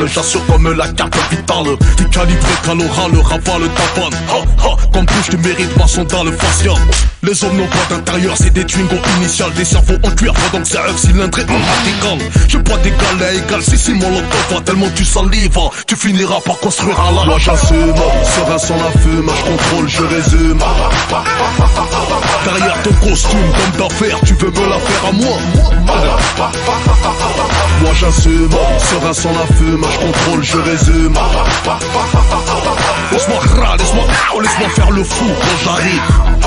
fatale, j'assure comme la carte vitale. T'es calibré calora, le rafale t'avane. Ha ha, comme tout, je te mérite ma le facial. Les hommes n'ont pas d'intérieur, c'est des twingos initiales, des cerveaux en cuir, pendant que c'est un cylindré en radical. Je pas d'égal à égal, si si mon va tellement tu salives, tu finiras par construire un la Moi j'assume, serein sans la fume, je contrôle, je résume. Derrière ton costume, comme d'affaires, tu veux me la faire à moi. J'assume, serein sans la fume, je contrôle, je résume. Laisse-moi laisse-moi laisse-moi faire le fou quand j'arrive.